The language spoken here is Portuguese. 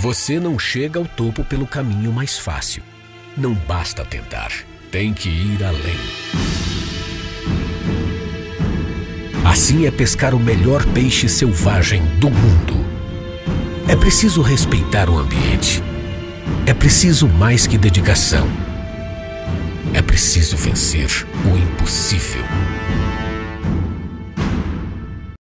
Você não chega ao topo pelo caminho mais fácil. Não basta tentar, tem que ir além. Assim é pescar o melhor peixe selvagem do mundo. É preciso respeitar o ambiente. É preciso mais que dedicação. É preciso vencer o impossível.